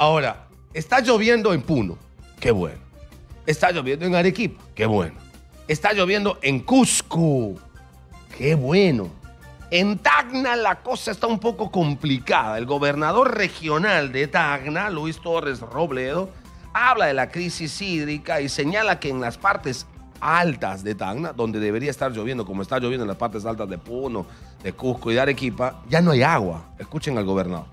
Ahora, está lloviendo en Puno. Qué bueno. Está lloviendo en Arequipa. Qué bueno. Está lloviendo en Cusco. Qué bueno. En Tacna la cosa está un poco complicada. El gobernador regional de Tacna, Luis Torres Robledo, habla de la crisis hídrica y señala que en las partes altas de Tacna, donde debería estar lloviendo, como está lloviendo en las partes altas de Puno, de Cusco y de Arequipa, ya no hay agua. Escuchen al gobernador.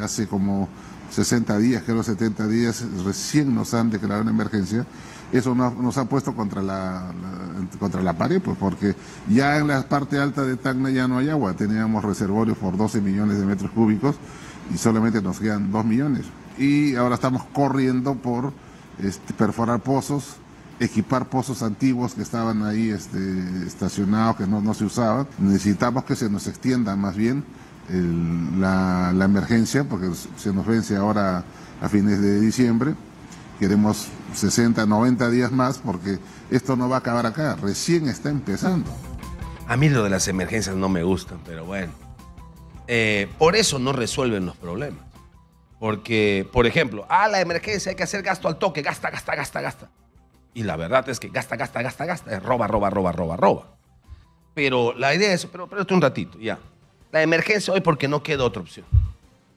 Hace como 60 días, creo 70 días, recién nos han declarado una emergencia. Eso nos, ha puesto contra la, contra la pared, pues porque ya en la parte alta de Tacna ya no hay agua. Teníamos reservorios por 12 millones de metros cúbicos y solamente nos quedan 2 millones. Y ahora estamos corriendo por este, perforar pozos, equipar pozos antiguos que estaban ahí este, estacionados, que no, no se usaban. Necesitamos que se nos extienda más bien la, emergencia, porque se nos vence ahora a fines de diciembre. Queremos 60, 90 días más, porque esto no va a acabar acá, recién está empezando. A mí lo de las emergencias no me gustan, pero bueno. Eh, por eso no resuelven los problemas. Porque, por ejemplo, a la emergencia hay que hacer gasto al toque, gasta, gasta, gasta, gasta. Y la verdad es que gasta, gasta, gasta, gasta, roba, roba, roba, roba, roba. Pero la idea es, pero espérate un ratito, ya la emergencia hoy porque no queda otra opción.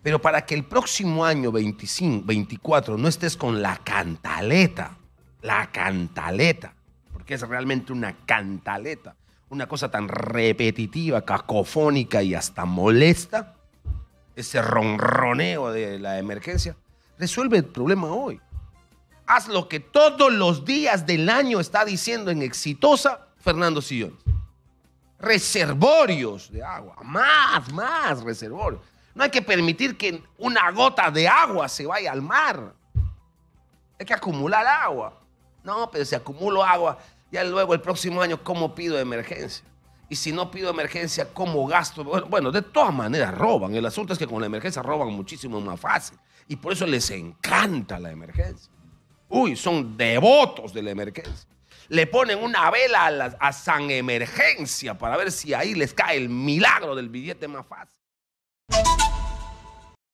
Pero para que el próximo año 25, 24 no estés con la cantaleta, la cantaleta, porque es realmente una cantaleta, una cosa tan repetitiva, cacofónica y hasta molesta, ese ronroneo de la emergencia, resuelve el problema hoy. Haz lo que todos los días del año está diciendo en Exitosa Fernando Sillón reservorios de agua, más, más reservorios. No hay que permitir que una gota de agua se vaya al mar. Hay que acumular agua. No, pero si acumulo agua, ya luego el próximo año, ¿cómo pido emergencia? Y si no pido emergencia, ¿cómo gasto? Bueno, de todas maneras roban. El asunto es que con la emergencia roban muchísimo más fácil. Y por eso les encanta la emergencia. Uy, son devotos de la emergencia le ponen una vela a, a San Emergencia para ver si ahí les cae el milagro del billete más fácil.